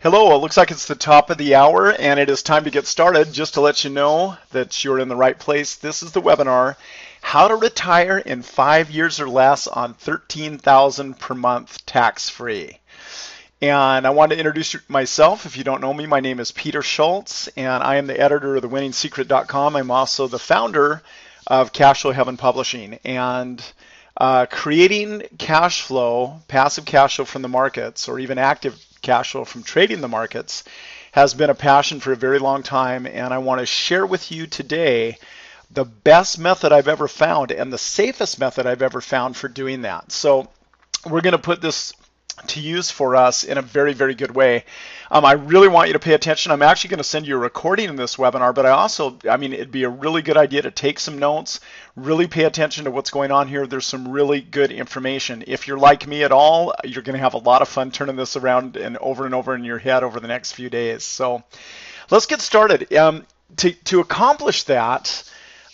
Hello, it looks like it's the top of the hour and it is time to get started. Just to let you know that you're in the right place, this is the webinar, How to Retire in Five Years or Less on 13,000 per month tax-free. And I want to introduce myself. If you don't know me, my name is Peter Schultz and I am the editor of thewinningsecret.com. I'm also the founder of Cashflow Heaven Publishing. And uh, creating cash flow, passive cash flow from the markets, or even active cash flow from trading the markets has been a passion for a very long time, and I want to share with you today the best method I've ever found and the safest method I've ever found for doing that. So we're going to put this to use for us in a very, very good way. Um, I really want you to pay attention. I'm actually going to send you a recording of this webinar, but I also, I mean, it'd be a really good idea to take some notes, really pay attention to what's going on here. There's some really good information. If you're like me at all, you're going to have a lot of fun turning this around and over and over in your head over the next few days. So let's get started. Um, to, to accomplish that,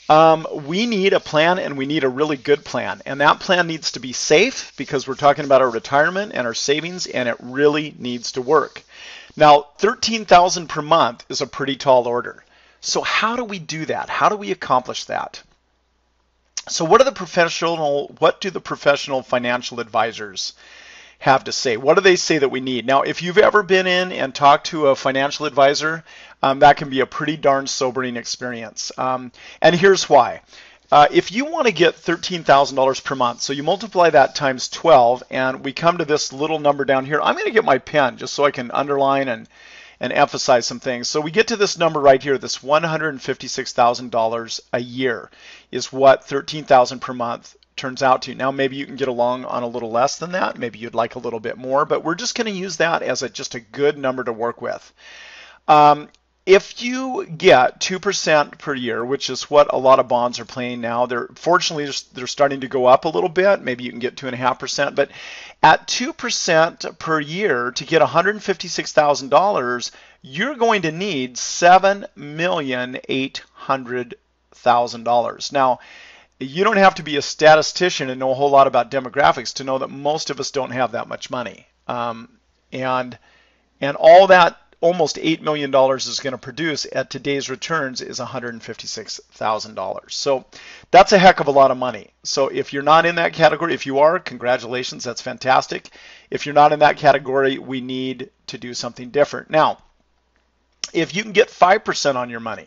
um, we need a plan and we need a really good plan. And that plan needs to be safe because we're talking about our retirement and our savings and it really needs to work. Now, 13,000 per month is a pretty tall order. So how do we do that? How do we accomplish that? So what are the professional what do the professional financial advisors have to say? What do they say that we need? Now, if you've ever been in and talked to a financial advisor, um, that can be a pretty darn sobering experience. Um, and here's why. Uh, if you want to get $13,000 per month, so you multiply that times 12, and we come to this little number down here. I'm going to get my pen just so I can underline and, and emphasize some things. So we get to this number right here, this $156,000 a year is what 13,000 per month turns out to. Now maybe you can get along on a little less than that. Maybe you'd like a little bit more, but we're just going to use that as a, just a good number to work with. Um, if you get 2% per year, which is what a lot of bonds are paying now, they're fortunately they're starting to go up a little bit. Maybe you can get 2.5%, but at 2% per year to get $156,000, you're going to need $7,800,000. Now, you don't have to be a statistician and know a whole lot about demographics to know that most of us don't have that much money. Um, and and all that almost $8 million is going to produce at today's returns is $156,000. So that's a heck of a lot of money. So if you're not in that category, if you are, congratulations, that's fantastic. If you're not in that category, we need to do something different. Now, if you can get 5% on your money,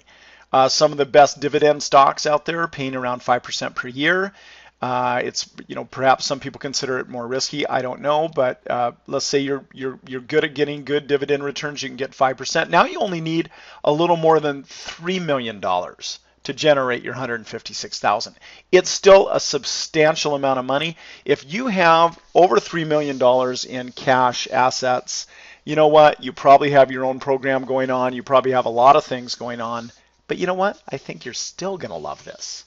uh, some of the best dividend stocks out there are paying around 5% per year. Uh, it's you know perhaps some people consider it more risky. I don't know, but uh, let's say you're you're you're good at getting good dividend returns. You can get five percent. Now you only need a little more than three million dollars to generate your 156,000. It's still a substantial amount of money. If you have over three million dollars in cash assets, you know what? You probably have your own program going on. You probably have a lot of things going on. But you know what? I think you're still going to love this.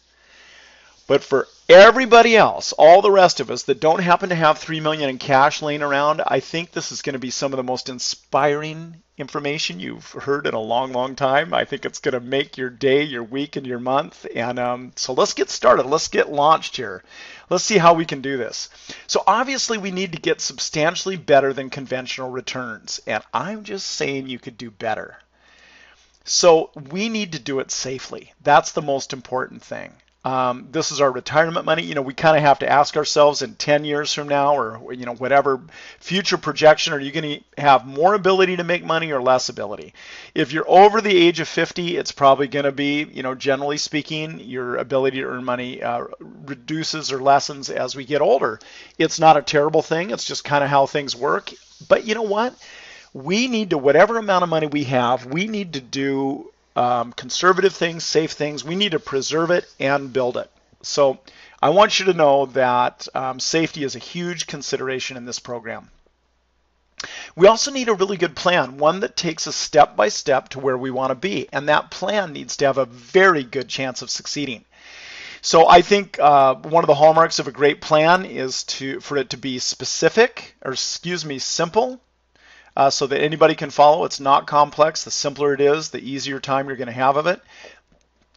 But for everybody else, all the rest of us that don't happen to have 3 million in cash laying around, I think this is going to be some of the most inspiring information you've heard in a long, long time. I think it's going to make your day, your week, and your month. And um, so let's get started. Let's get launched here. Let's see how we can do this. So obviously we need to get substantially better than conventional returns. And I'm just saying you could do better. So we need to do it safely. That's the most important thing. Um, this is our retirement money. You know, we kind of have to ask ourselves in 10 years from now, or you know, whatever future projection, are you going to have more ability to make money or less ability? If you're over the age of 50, it's probably going to be, you know, generally speaking, your ability to earn money uh, reduces or lessens as we get older. It's not a terrible thing. It's just kind of how things work. But you know what? We need to whatever amount of money we have, we need to do um, conservative things, safe things. We need to preserve it and build it. So I want you to know that um, safety is a huge consideration in this program. We also need a really good plan, one that takes us step by step to where we want to be. And that plan needs to have a very good chance of succeeding. So I think uh, one of the hallmarks of a great plan is to for it to be specific, or excuse me, simple, uh, so that anybody can follow. It's not complex. The simpler it is, the easier time you're going to have of it.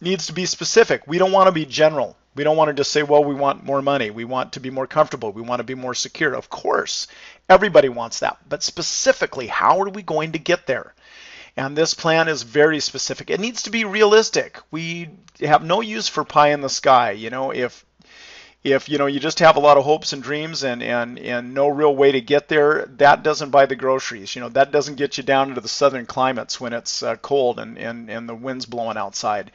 Needs to be specific. We don't want to be general. We don't want to just say, well, we want more money. We want to be more comfortable. We want to be more secure. Of course, everybody wants that. But specifically, how are we going to get there? And this plan is very specific. It needs to be realistic. We have no use for pie in the sky. You know, if if you know you just have a lot of hopes and dreams and and and no real way to get there, that doesn't buy the groceries. You know, that doesn't get you down into the southern climates when it's uh, cold and and and the wind's blowing outside.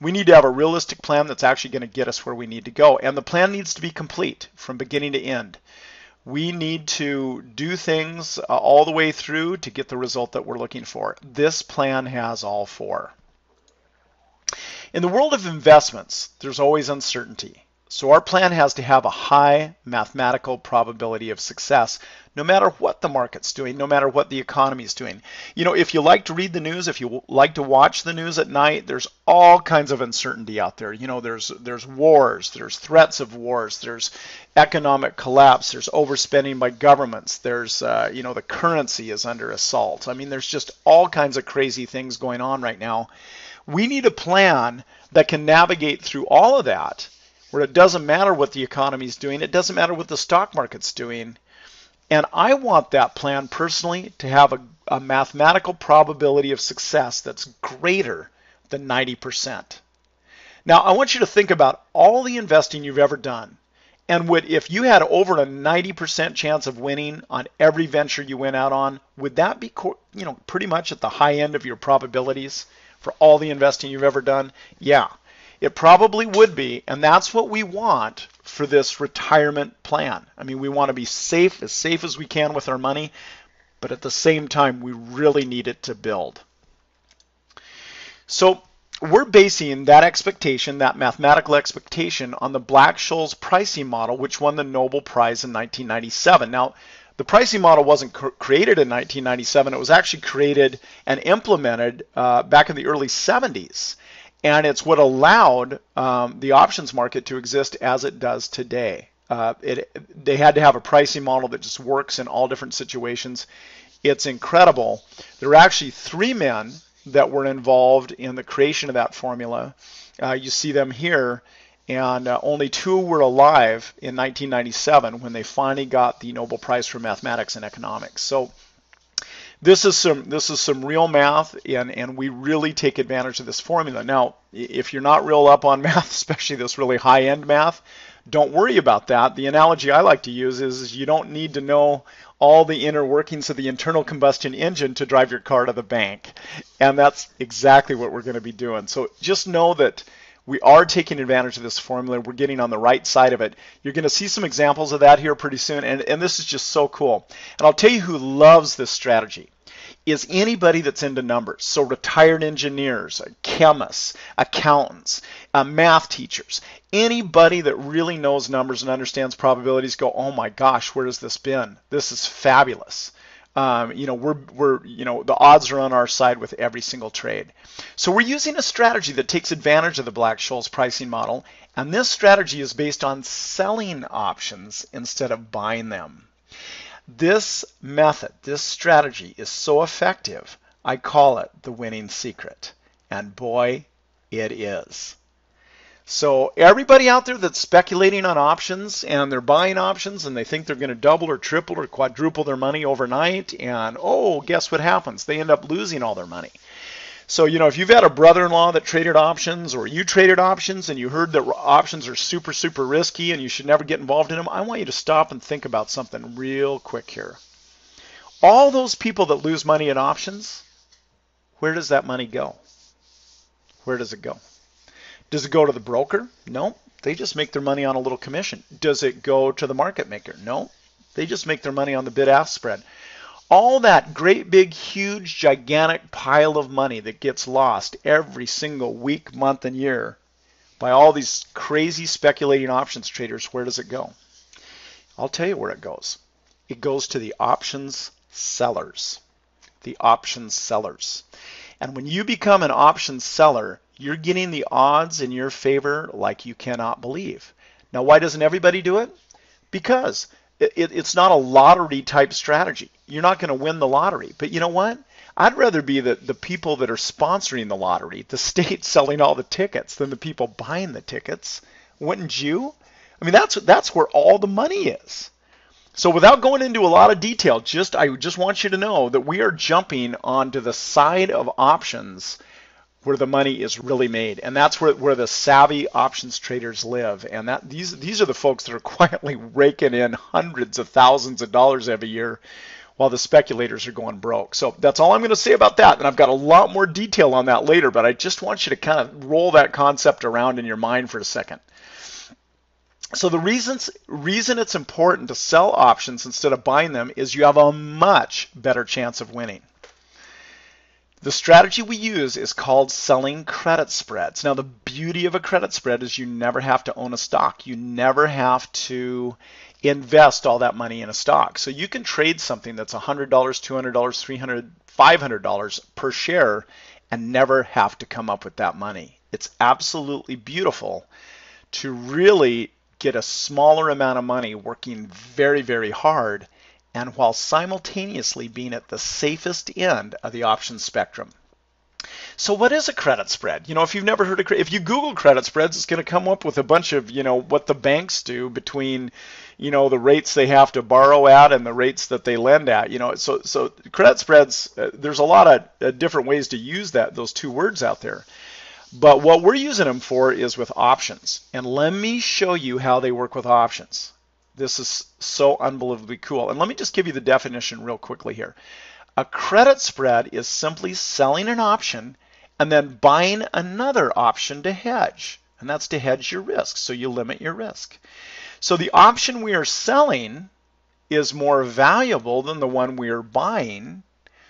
We need to have a realistic plan that's actually going to get us where we need to go, and the plan needs to be complete from beginning to end. We need to do things uh, all the way through to get the result that we're looking for. This plan has all four. In the world of investments, there's always uncertainty. So our plan has to have a high mathematical probability of success, no matter what the market's doing, no matter what the economy is doing. You know, if you like to read the news, if you like to watch the news at night, there's all kinds of uncertainty out there. You know, there's there's wars, there's threats of wars, there's economic collapse, there's overspending by governments, there's uh, you know the currency is under assault. I mean, there's just all kinds of crazy things going on right now. We need a plan that can navigate through all of that where it doesn't matter what the economy is doing, it doesn't matter what the stock market's doing. And I want that plan personally to have a, a mathematical probability of success that's greater than 90%. Now, I want you to think about all the investing you've ever done. And would if you had over a 90% chance of winning on every venture you went out on, would that be you know pretty much at the high end of your probabilities for all the investing you've ever done? Yeah. It probably would be, and that's what we want for this retirement plan. I mean, we want to be safe, as safe as we can with our money, but at the same time, we really need it to build. So we're basing that expectation, that mathematical expectation, on the Black-Scholes pricing model, which won the Nobel Prize in 1997. Now, the pricing model wasn't created in 1997. It was actually created and implemented uh, back in the early 70s and it's what allowed um, the options market to exist as it does today. Uh, it, they had to have a pricing model that just works in all different situations. It's incredible. There were actually three men that were involved in the creation of that formula. Uh, you see them here, and uh, only two were alive in 1997 when they finally got the Nobel Prize for Mathematics and Economics. So this is some this is some real math and and we really take advantage of this formula. Now if you're not real up on math especially this really high end math don't worry about that. The analogy i like to use is you don't need to know all the inner workings of the internal combustion engine to drive your car to the bank. And that's exactly what we're going to be doing. So just know that we are taking advantage of this formula. We're getting on the right side of it. You're going to see some examples of that here pretty soon, and, and this is just so cool. And I'll tell you who loves this strategy is anybody that's into numbers. So retired engineers, chemists, accountants, uh, math teachers, anybody that really knows numbers and understands probabilities go, oh my gosh, where has this been? This is fabulous. Um, you know, we're, we're, you know, the odds are on our side with every single trade. So we're using a strategy that takes advantage of the Black-Scholes pricing model, and this strategy is based on selling options instead of buying them. This method, this strategy is so effective, I call it the winning secret. And boy, it is. So everybody out there that's speculating on options and they're buying options and they think they're going to double or triple or quadruple their money overnight and oh, guess what happens? They end up losing all their money. So, you know, if you've had a brother-in-law that traded options or you traded options and you heard that options are super, super risky and you should never get involved in them, I want you to stop and think about something real quick here. All those people that lose money in options, where does that money go? Where does it go? Does it go to the broker? No. They just make their money on a little commission. Does it go to the market maker? No. They just make their money on the bid-ask spread all that great big huge gigantic pile of money that gets lost every single week month and year by all these crazy speculating options traders where does it go i'll tell you where it goes it goes to the options sellers the options sellers and when you become an options seller you're getting the odds in your favor like you cannot believe now why doesn't everybody do it because it, it's not a lottery type strategy. You're not going to win the lottery. But you know what? I'd rather be the, the people that are sponsoring the lottery, the state selling all the tickets, than the people buying the tickets. Wouldn't you? I mean, that's that's where all the money is. So without going into a lot of detail, just I just want you to know that we are jumping onto the side of options where the money is really made, and that's where, where the savvy options traders live. And that these these are the folks that are quietly raking in hundreds of thousands of dollars every year, while the speculators are going broke. So that's all I'm going to say about that. And I've got a lot more detail on that later, but I just want you to kind of roll that concept around in your mind for a second so the reasons reason it's important to sell options instead of buying them is you have a much better chance of winning. The strategy we use is called selling credit spreads. Now the beauty of a credit spread is you never have to own a stock. You never have to invest all that money in a stock. So you can trade something that's $100, $200, $300, $500 per share and never have to come up with that money. It's absolutely beautiful to really get a smaller amount of money working very, very hard and while simultaneously being at the safest end of the option spectrum. So what is a credit spread? You know, if you've never heard of if you Google credit spreads, it's going to come up with a bunch of you know what the banks do between you know the rates they have to borrow at and the rates that they lend at. You know, so so credit spreads. Uh, there's a lot of uh, different ways to use that those two words out there. But what we're using them for is with options. And let me show you how they work with options. This is so unbelievably cool. And let me just give you the definition real quickly here. A credit spread is simply selling an option and then buying another option to hedge. And that's to hedge your risk, so you limit your risk. So the option we are selling is more valuable than the one we are buying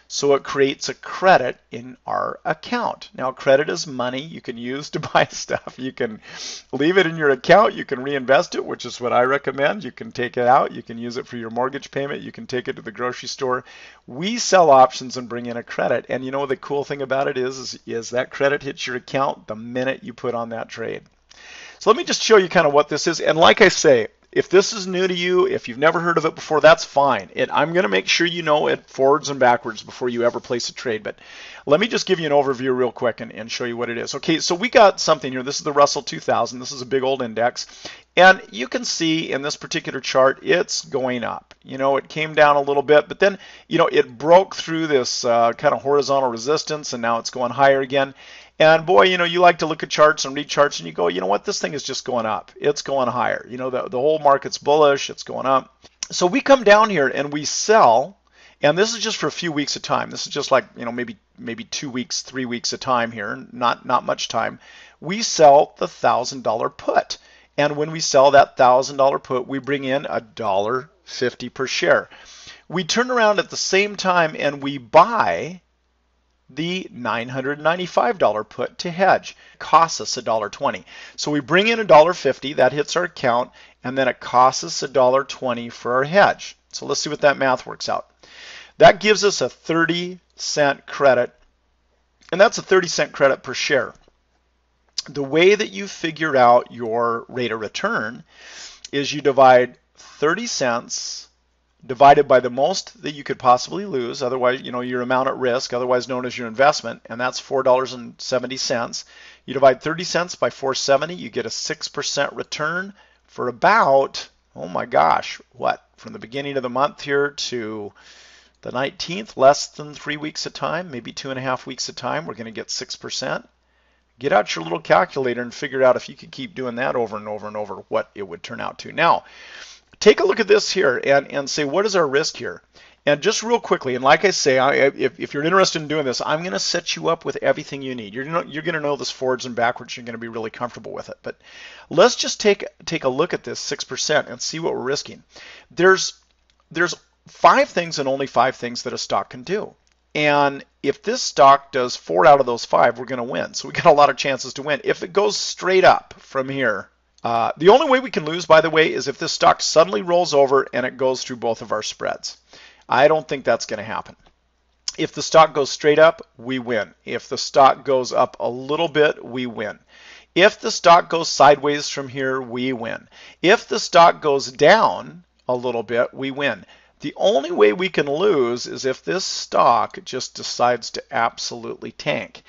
so it creates a credit in our account. Now, credit is money you can use to buy stuff. You can leave it in your account. You can reinvest it, which is what I recommend. You can take it out. You can use it for your mortgage payment. You can take it to the grocery store. We sell options and bring in a credit. And you know the cool thing about it is, is, is that credit hits your account the minute you put on that trade. So let me just show you kind of what this is. And like I say, if this is new to you, if you've never heard of it before, that's fine. It, I'm going to make sure you know it forwards and backwards before you ever place a trade. But let me just give you an overview real quick and, and show you what it is. Okay, so we got something here. This is the Russell 2000. This is a big old index. And you can see in this particular chart, it's going up. You know, it came down a little bit, but then, you know, it broke through this uh, kind of horizontal resistance, and now it's going higher again. And boy, you know, you like to look at charts and read charts and you go, you know what, this thing is just going up. It's going higher. You know, the, the whole market's bullish, it's going up. So we come down here and we sell, and this is just for a few weeks of time. This is just like, you know, maybe maybe two weeks, three weeks of time here, not not much time. We sell the thousand dollar put. And when we sell that thousand dollar put, we bring in a dollar fifty per share. We turn around at the same time and we buy the $995 put to hedge. Costs us $1.20. So we bring in $1.50, that hits our account, and then it costs us $1.20 for our hedge. So let's see what that math works out. That gives us a 30 cent credit, and that's a 30 cent credit per share. The way that you figure out your rate of return is you divide 30 cents divided by the most that you could possibly lose, otherwise, you know, your amount at risk, otherwise known as your investment, and that's $4.70. You divide 30 cents by 470, you get a 6% return for about, oh my gosh, what, from the beginning of the month here to the 19th, less than three weeks of time, maybe two and a half weeks of time, we're going to get 6%. Get out your little calculator and figure out if you could keep doing that over and over and over, what it would turn out to. Now, take a look at this here and, and say, what is our risk here? And just real quickly, and like I say, I, if, if, you're interested in doing this, I'm going to set you up with everything you need. You're, you're going to know this forwards and backwards. You're going to be really comfortable with it. But let's just take take a look at this 6% and see what we're risking. There's there's five things and only five things that a stock can do. And if this stock does four out of those five, we're going to win. So we got a lot of chances to win. If it goes straight up from here, uh, the only way we can lose, by the way, is if this stock suddenly rolls over and it goes through both of our spreads. I don't think that's going to happen. If the stock goes straight up, we win. If the stock goes up a little bit, we win. If the stock goes sideways from here, we win. If the stock goes down a little bit, we win. The only way we can lose is if this stock just decides to absolutely tank.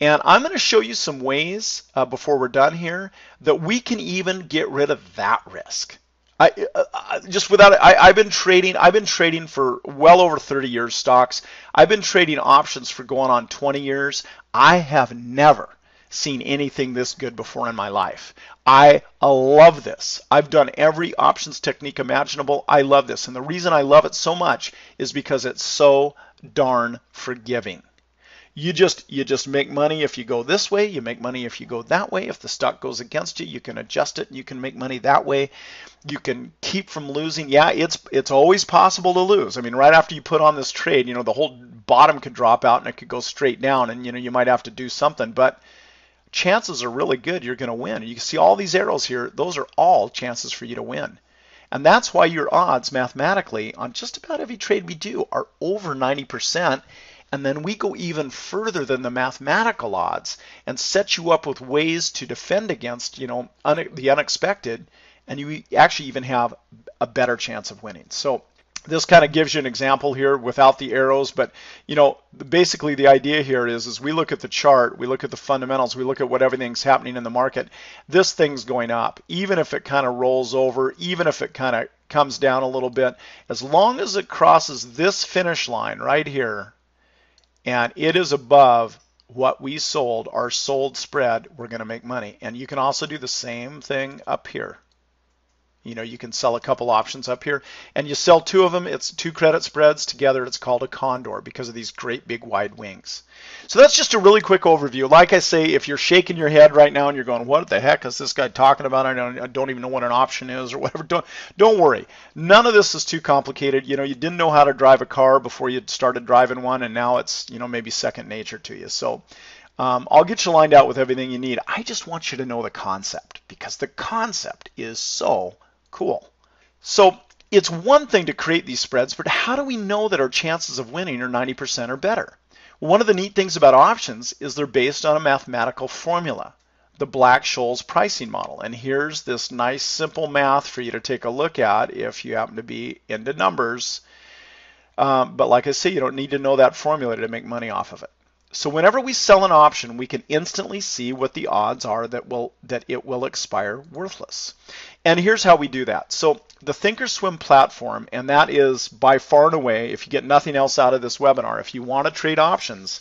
And I'm going to show you some ways uh, before we're done here that we can even get rid of that risk. I, uh, just without I, I've been trading. I've been trading for well over 30 years stocks. I've been trading options for going on 20 years. I have never seen anything this good before in my life. I love this. I've done every options technique imaginable. I love this. And the reason I love it so much is because it's so darn forgiving you just you just make money if you go this way you make money if you go that way. If the stock goes against you you can adjust it and you can make money that way. You can keep from losing. Yeah it's it's always possible to lose. I mean right after you put on this trade you know the whole bottom could drop out and it could go straight down and you know you might have to do something. But chances are really good you're going to win. You can see all these arrows here those are all chances for you to win. And that's why your odds mathematically on just about every trade we do are over 90% and then we go even further than the mathematical odds and set you up with ways to defend against, you know, un- the unexpected, and you actually even have a better chance of winning. So this kind of gives you an example here without the arrows, but you know, basically the idea here is, is we look at the chart, we look at the fundamentals, we look at what everything's happening in the market. This thing's going up, even if it kind of rolls over, even if it kind of comes down a little bit, as long as it crosses this finish line right here, and it is above what we sold, our sold spread, we're going to make money. And you can also do the same thing up here. You know, you can sell a couple options up here and you sell two of them. It's two credit spreads together. It's called a condor because of these great big wide wings. So that's just a really quick overview. Like I say, if you're shaking your head right now and you're going, what the heck is this guy talking about? I don't, I don't even know what an option is or whatever. Don't, don't worry. None of this is too complicated. You know, you didn't know how to drive a car before you started driving one and now it's, you know, maybe second nature to you. So um, I'll get you lined out with everything you need. I just want you to know the concept because the concept is so Cool. So it's one thing to create these spreads, but how do we know that our chances of winning are 90% or better? One of the neat things about options is they're based on a mathematical formula, the Black-Scholes pricing model. And here's this nice simple math for you to take a look at if you happen to be into numbers. Um, but like I say, you don't need to know that formula to make money off of it. So whenever we sell an option, we can instantly see what the odds are that will that it will expire worthless. And here's how we do that. So the Thinkorswim platform, and that is by far and away, if you get nothing else out of this webinar, if you want to trade options,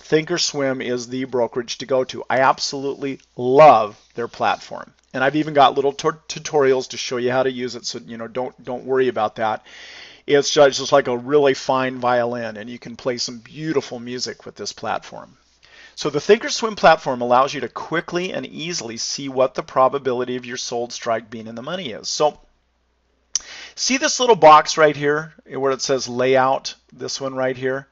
Thinkorswim is the brokerage to go to. I absolutely love their platform. And I've even got little tutorials to show you how to use it, so you know don't don't worry about that. It's just like a really fine violin, and you can play some beautiful music with this platform. So the Thinkorswim platform allows you to quickly and easily see what the probability of your sold strike being in the money is. So see this little box right here where it says layout, this one right here?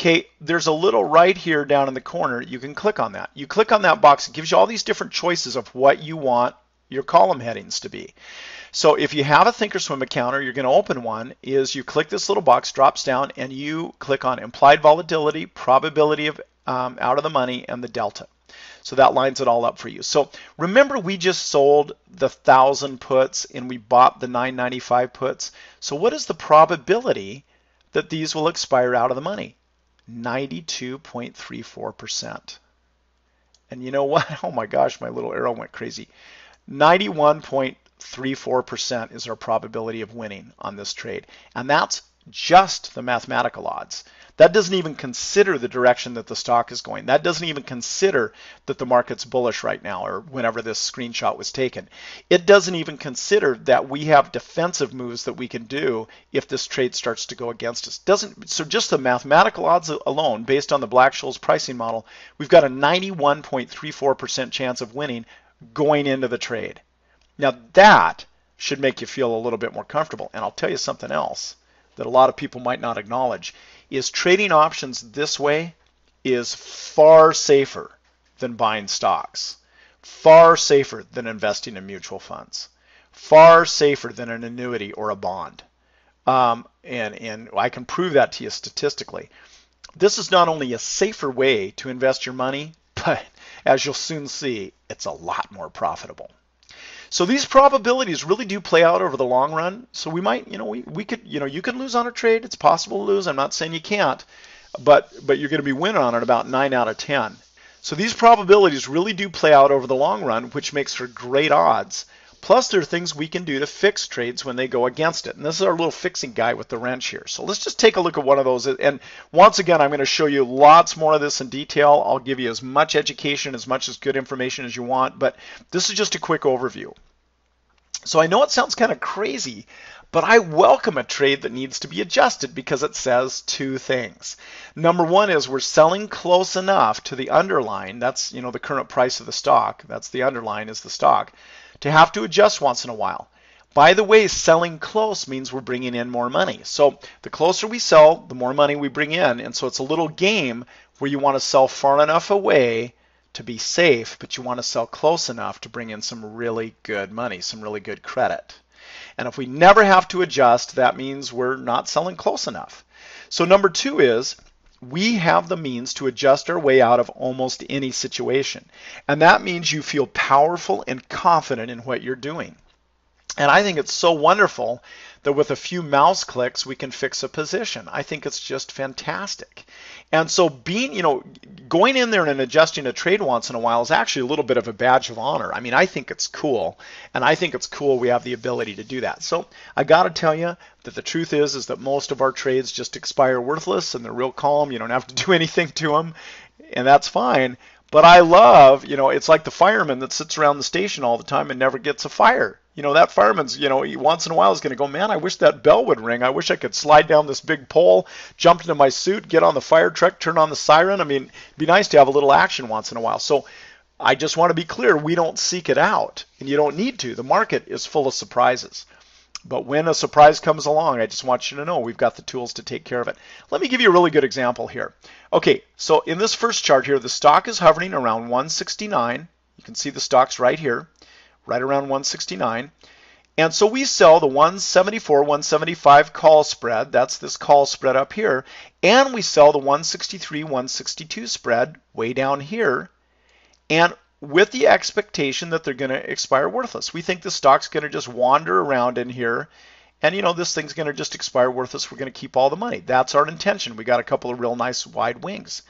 Okay, there's a little right here down in the corner. You can click on that. You click on that box, it gives you all these different choices of what you want your column headings to be. So if you have a Thinkorswim account or you're going to open one, is you click this little box, drops down, and you click on implied volatility, probability of um, out of the money, and the delta. So that lines it all up for you. So remember we just sold the 1,000 puts and we bought the 995 puts. So what is the probability that these will expire out of the money? 92.34%. And you know what? Oh my gosh, my little arrow went crazy. 91. 34% is our probability of winning on this trade. And that's just the mathematical odds. That doesn't even consider the direction that the stock is going. That doesn't even consider that the market's bullish right now or whenever this screenshot was taken. It doesn't even consider that we have defensive moves that we can do if this trade starts to go against us. Doesn't so just the mathematical odds alone based on the Black-Scholes pricing model, we've got a 91.34% chance of winning going into the trade. Now that should make you feel a little bit more comfortable. And I'll tell you something else that a lot of people might not acknowledge is trading options this way is far safer than buying stocks, far safer than investing in mutual funds, far safer than an annuity or a bond. Um, and, and I can prove that to you statistically. This is not only a safer way to invest your money, but as you'll soon see, it's a lot more profitable. So these probabilities really do play out over the long run. So we might, you know, we, we could, you know, you can lose on a trade. It's possible to lose. I'm not saying you can't, but but you're going to be winning on it about nine out of ten. So these probabilities really do play out over the long run, which makes for great odds. Plus, there are things we can do to fix trades when they go against it. And this is our little fixing guy with the wrench here. So let's just take a look at one of those. And once again, I'm going to show you lots more of this in detail. I'll give you as much education, as much as good information as you want. But this is just a quick overview. So I know it sounds kind of crazy, but I welcome a trade that needs to be adjusted because it says two things. Number one is we're selling close enough to the underlying, that's you know the current price of the stock, that's the underlying is the stock, to have to adjust once in a while. By the way, selling close means we're bringing in more money. So the closer we sell, the more money we bring in. And so it's a little game where you want to sell far enough away to be safe, but you want to sell close enough to bring in some really good money, some really good credit. And if we never have to adjust, that means we're not selling close enough. So number two is we have the means to adjust our way out of almost any situation. And that means you feel powerful and confident in what you're doing. And I think it's so wonderful that with a few mouse clicks, we can fix a position. I think it's just fantastic. And so being, you know, going in there and adjusting a trade once in a while is actually a little bit of a badge of honor. I mean, I think it's cool. And I think it's cool we have the ability to do that. So I got to tell you that the truth is, is that most of our trades just expire worthless and they're real calm. You don't have to do anything to them. And that's fine. But I love, you know, it's like the fireman that sits around the station all the time and never gets a fire. You know, that fireman's, you know, once in a while is going to go, man, I wish that bell would ring. I wish I could slide down this big pole, jump into my suit, get on the fire truck, turn on the siren. I mean, it'd be nice to have a little action once in a while. So I just want to be clear, we don't seek it out, and you don't need to. The market is full of surprises. But when a surprise comes along, I just want you to know we've got the tools to take care of it. Let me give you a really good example here. Okay, so in this first chart here, the stock is hovering around 169. You can see the stocks right here, right around 169. And so we sell the 174, 175 call spread. That's this call spread up here. And we sell the 163, 162 spread way down here. And with the expectation that they're going to expire worthless. We think the stock's going to just wander around in here and you know this thing's going to just expire worthless. We're going to keep all the money. That's our intention. We got a couple of real nice wide wings.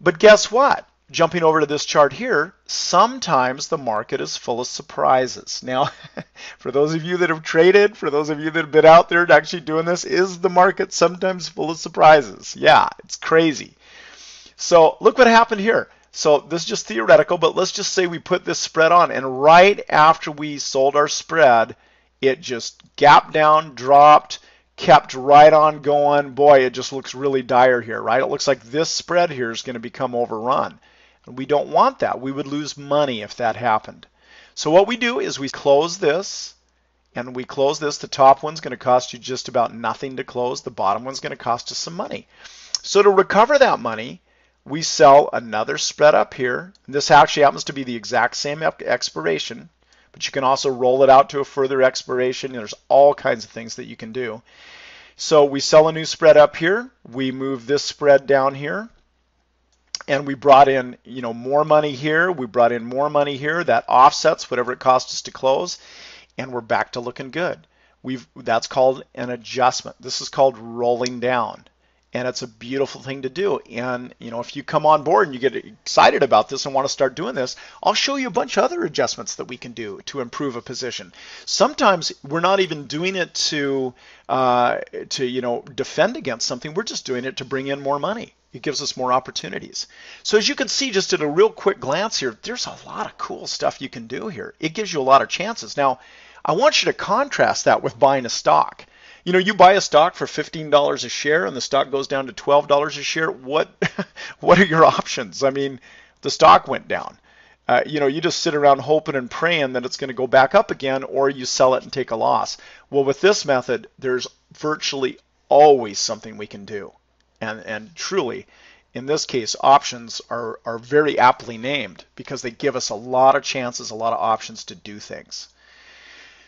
But guess what? Jumping over to this chart here, sometimes the market is full of surprises. Now, for those of you that have traded, for those of you that have been out there actually doing this, is the market sometimes full of surprises? Yeah, it's crazy. So look what happened here. So this is just theoretical, but let's just say we put this spread on, and right after we sold our spread, it just gapped down, dropped, kept right on going. Boy, it just looks really dire here, right? It looks like this spread here is going to become overrun. And we don't want that. We would lose money if that happened. So what we do is we close this, and we close this. The top one's going to cost you just about nothing to close. The bottom one's going to cost us some money. So to recover that money, we sell another spread up here. This actually happens to be the exact same expiration, but you can also roll it out to a further expiration. There's all kinds of things that you can do. So we sell a new spread up here. We move this spread down here. And we brought in, you know, more money here. We brought in more money here. That offsets whatever it cost us to close. And we're back to looking good. We've that's called an adjustment. This is called rolling down and it's a beautiful thing to do. And you know, if you come on board and you get excited about this and want to start doing this, I'll show you a bunch of other adjustments that we can do to improve a position. Sometimes we're not even doing it to uh, to you know defend against something. We're just doing it to bring in more money. It gives us more opportunities. So as you can see, just at a real quick glance here, there's a lot of cool stuff you can do here. It gives you a lot of chances. Now, I want you to contrast that with buying a stock you know, you buy a stock for $15 a share and the stock goes down to $12 a share. What what are your options? I mean, the stock went down. Uh, you know, you just sit around hoping and praying that it's going to go back up again, or you sell it and take a loss. Well, with this method, there's virtually always something we can do, and and truly, in this case, options are are very aptly named because they give us a lot of chances, a lot of options to do things.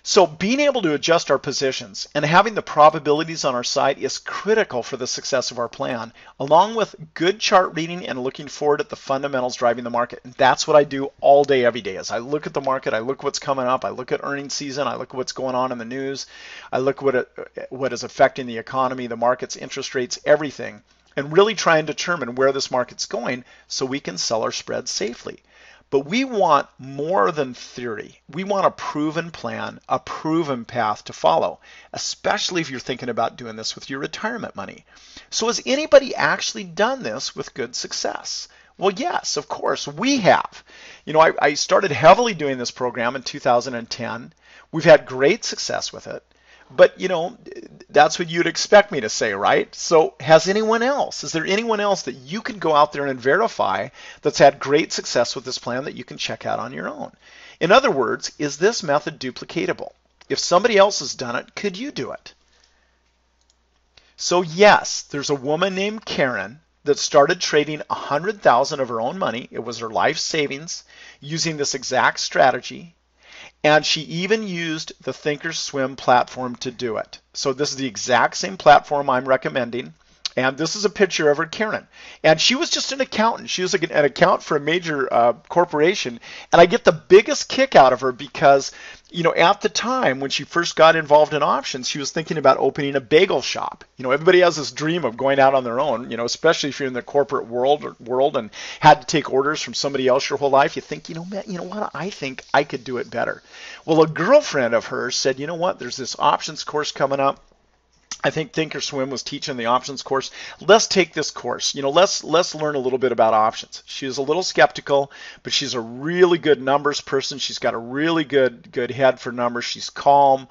So being able to adjust our positions and having the probabilities on our side is critical for the success of our plan, along with good chart reading and looking forward at the fundamentals driving the market. And that's what I do all day, every day. As I look at the market, I look what's coming up, I look at earnings season, I look at what's going on in the news, I look what it, what is affecting the economy, the markets, interest rates, everything. and really try and determine where this market's going so we can sell our spreads safely. But we want more than theory. We want a proven plan, a proven path to follow, especially if you're thinking about doing this with your retirement money. So has anybody actually done this with good success? Well, yes, of course, we have. You know, I, I started heavily doing this program in 2010. We've had great success with it. But, you know, that's what you'd expect me to say, right? So, has anyone else? Is there anyone else that you can go out there and verify that's had great success with this plan that you can check out on your own? In other words, is this method duplicatable? If somebody else has done it, could you do it? So, yes, there's a woman named Karen that started trading 100,000 of her own money. It was her life savings using this exact strategy. And she even used the Thinkorswim platform to do it. So this is the exact same platform I'm recommending. And this is a picture of her, Karen. And she was just an accountant. She was like an, an account for a major uh, corporation. And I get the biggest kick out of her because you know, at the time when she first got involved in options, she was thinking about opening a bagel shop. You know, everybody has this dream of going out on their own, you know, especially if you're in the corporate world or world and had to take orders from somebody else your whole life. You think, you know, man, you know what? I think I could do it better. Well, a girlfriend of hers said, you know what? There's this options course coming up. I think Thinkorswim was teaching the options course. Let's take this course. You know, let's let's learn a little bit about options. She was a little skeptical, but she's a really good numbers person. She's got a really good good head for numbers. She's calm.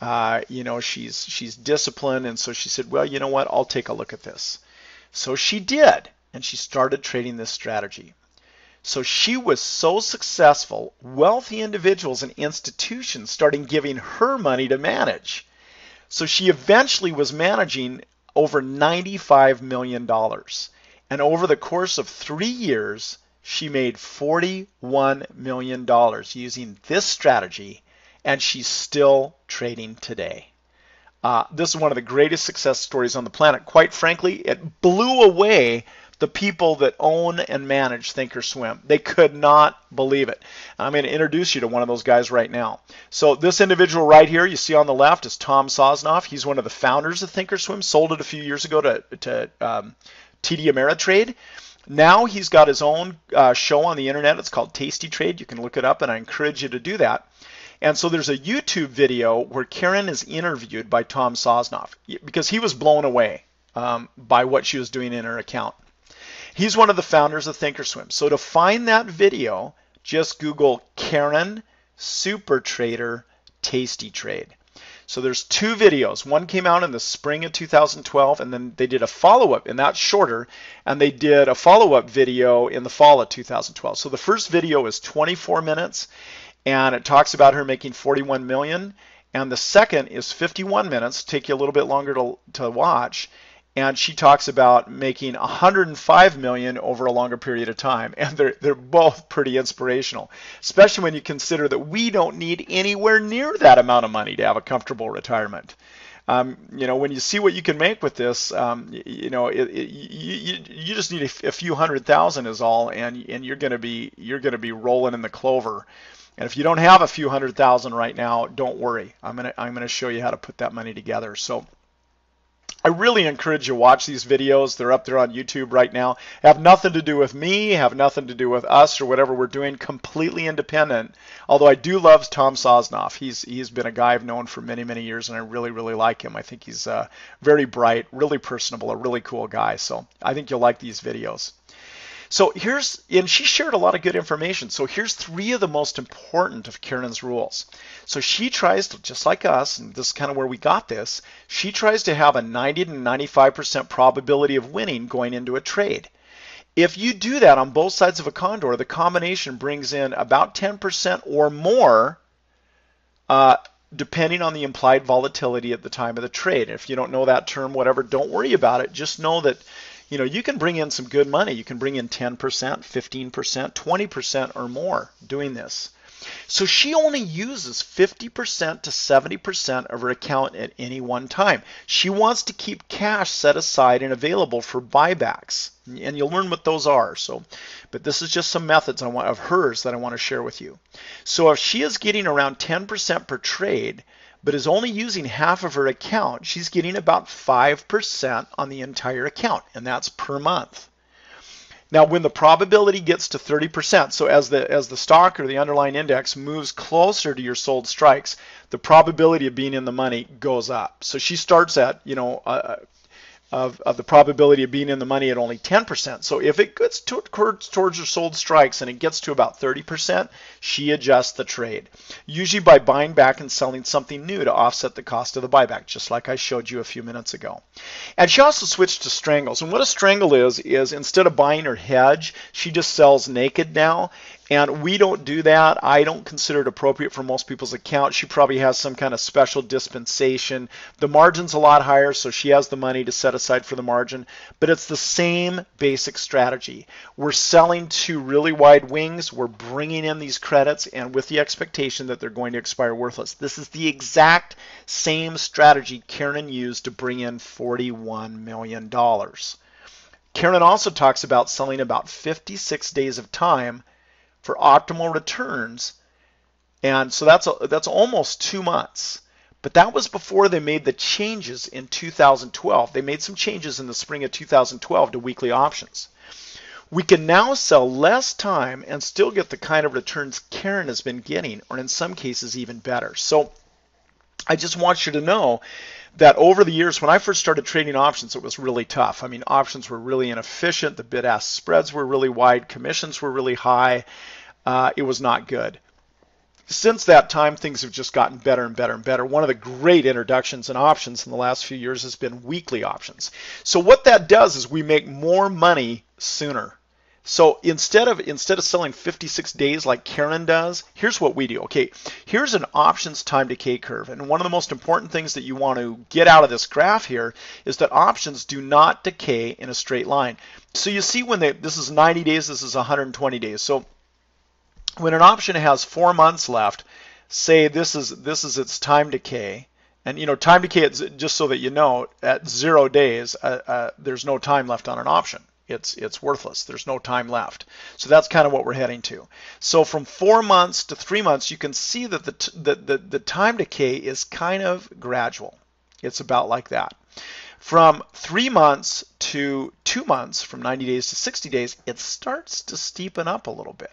Uh, you know, she's she's disciplined, and so she said, "Well, you know what? I'll take a look at this." So she did, and she started trading this strategy. So she was so successful, wealthy individuals and institutions starting giving her money to manage. So she eventually was managing over $95 million. And over the course of three years, she made $41 million using this strategy, and she's still trading today. Uh, this is one of the greatest success stories on the planet. Quite frankly, it blew away the people that own and manage Thinkorswim. They could not believe it. I'm going to introduce you to one of those guys right now. So this individual right here, you see on the left, is Tom Sosnoff. He's one of the founders of Thinkorswim. Sold it a few years ago to, to um, TD Ameritrade. Now he's got his own uh, show on the internet. It's called Tasty Trade. You can look it up, and I encourage you to do that. And so there's a YouTube video where Karen is interviewed by Tom Sosnoff because he was blown away um, by what she was doing in her account. He's one of the founders of Thinkorswim. So to find that video, just Google Karen Super Trader Tasty Trade. So there's two videos. One came out in the spring of 2012, and then they did a follow-up, and that's shorter. And they did a follow-up video in the fall of 2012. So the first video is 24 minutes, and it talks about her making 41 million. And the second is 51 minutes, take you a little bit longer to, to watch, and she talks about making 105 million over a longer period of time. And they're they're both pretty inspirational especially when you consider that we don't need anywhere near that amount of money to have a comfortable retirement. Um, you know when you see what you can make with this um, you, you, know it, it, you, you just need a, a, few hundred thousand is all and and you're going to be you're going to be rolling in the clover. And if you don't have a few hundred thousand right now don't worry. I'm going to I'm to show you how to put that money together. So I really encourage you to watch these videos. They're up there on YouTube right now. Have nothing to do with me, have nothing to do with us or whatever we're doing, completely independent. Although I do love Tom Sosnoff. He's he's been a guy I've known for many, many years and I really, really like him. I think he's uh, very bright, really personable, a really cool guy. So I think you'll like these videos. So here's, and she shared a lot of good information. So here's three of the most important of Karen's rules. So she tries to, just like us, and this is kind of where we got this, she tries to have a 90 to 95% probability of winning going into a trade. If you do that on both sides of a condor, the combination brings in about 10% or more, uh, depending on the implied volatility at the time of the trade. If you don't know that term, whatever, don't worry about it. Just know that you know, you can bring in some good money. You can bring in 10%, 15%, 20% or more doing this. So she only uses 50% to 70% of her account at any one time. She wants to keep cash set aside and available for buybacks. And you'll learn what those are. So, but this is just some methods I want, of hers that I want to share with you. So if she is getting around 10% per trade, but is only using half of her account, she's getting about 5% on the entire account, and that's per month. Now, when the probability gets to 30%, so as the as the stock or the underlying index moves closer to your sold strikes, the probability of being in the money goes up. So she starts at you know uh, of, of the probability of being in the money at only 10%. So if it gets to, towards, towards her sold strikes and it gets to about 30%, she adjusts the trade, usually by buying back and selling something new to offset the cost of the buyback, just like I showed you a few minutes ago. And she also switched to strangles. And what a strangle is, is instead of buying her hedge, she just sells naked now. And we don't do that. I don't consider it appropriate for most people's account. She probably has some kind of special dispensation. The margin's a lot higher, so she has the money to set aside for the margin. But it's the same basic strategy. We're selling to really wide wings. We're bringing in these credits, and with the expectation that they're going to expire worthless. This is the exact same strategy Karen used to bring in $41 million. Karen also talks about selling about 56 days of time for optimal returns. And so that's a, that's almost two months. But that was before they made the changes in 2012. They made some changes in the spring of 2012 to weekly options. We can now sell less time and still get the kind of returns Karen has been getting, or in some cases even better. So I just want you to know that over the years, when I first started trading options, it was really tough. I mean, options were really inefficient. The bid ask spreads were really wide. Commissions were really high uh, it was not good. Since that time, things have just gotten better and better and better. One of the great introductions and options in the last few years has been weekly options. So what that does is we make more money sooner. So instead of instead of selling 56 days like Karen does, here's what we do. Okay, here's an options time decay curve. And one of the most important things that you want to get out of this graph here is that options do not decay in a straight line. So you see when they this is 90 days, this is 120 days. So when an option has four months left, say this is this is its time decay, and you know time decay just so that you know at zero days uh, uh, there's no time left on an option. It's it's worthless. There's no time left. So that's kind of what we're heading to. So from four months to three months, you can see that the the the, the time decay is kind of gradual. It's about like that. From three months to two months, from 90 days to 60 days, it starts to steepen up a little bit.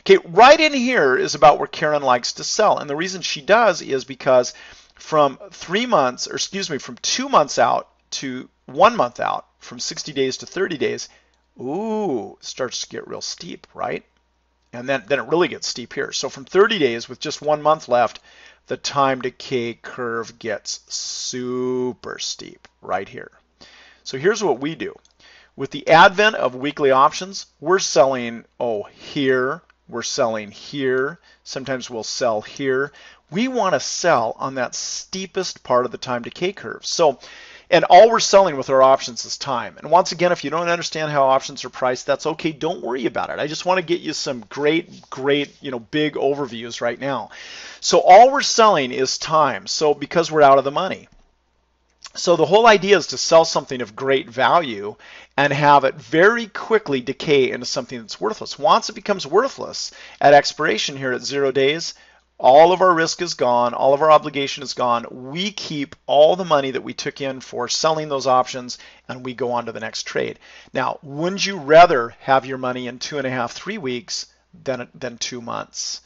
Okay, right in here is about where Karen likes to sell. And the reason she does is because from three months, or excuse me, from two months out to one month out, from 60 days to 30 days, ooh, starts to get real steep, right? And then, then it really gets steep here. So from 30 days with just one month left, the time decay curve gets super steep right here. So here's what we do. With the advent of weekly options, we're selling, oh, here, we're selling here, sometimes we'll sell here. We want to sell on that steepest part of the time decay curve. So, and all we're selling with our options is time. And once again, if you don't understand how options are priced, that's okay. Don't worry about it. I just want to get you some great, great, you know, big overviews right now. So all we're selling is time. So because we're out of the money. So the whole idea is to sell something of great value and have it very quickly decay into something that's worthless. Once it becomes worthless at expiration here at zero days, all of our risk is gone, all of our obligation is gone. We keep all the money that we took in for selling those options and we go on to the next trade. Now, wouldn't you rather have your money in two and a half, three weeks than, than two months?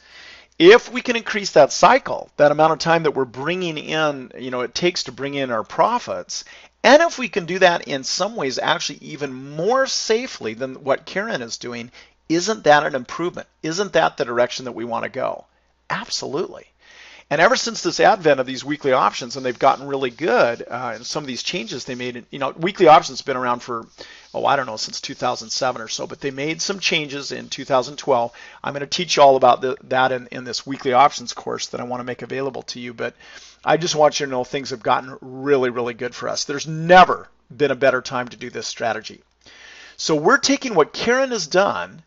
If we can increase that cycle, that amount of time that we're bringing in, you know, it takes to bring in our profits, and if we can do that in some ways actually even more safely than what Karen is doing, isn't that an improvement? Isn't that the direction that we want to go? Absolutely. And ever since this advent of these weekly options, and they've gotten really good, uh, and some of these changes they made, you know, weekly options have been around for, oh, I don't know, since 2007 or so, but they made some changes in 2012. I'm going to teach you all about the, that in, in this weekly options course that I want to make available to you. But I just want you to know things have gotten really, really good for us. There's never been a better time to do this strategy. So we're taking what Karen has done